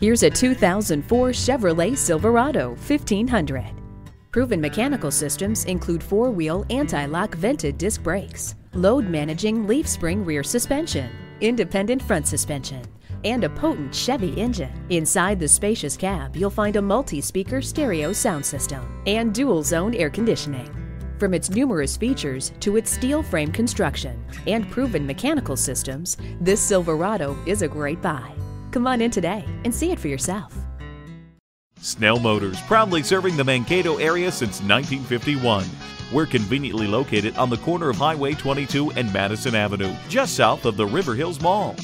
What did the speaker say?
Here's a 2004 Chevrolet Silverado 1500. Proven mechanical systems include four-wheel anti-lock vented disc brakes, load-managing leaf spring rear suspension, independent front suspension, and a potent Chevy engine. Inside the spacious cab, you'll find a multi-speaker stereo sound system and dual-zone air conditioning. From its numerous features to its steel frame construction and proven mechanical systems, this Silverado is a great buy. Come on in today and see it for yourself. Snell Motors, proudly serving the Mankato area since 1951. We're conveniently located on the corner of Highway 22 and Madison Avenue, just south of the River Hills Mall.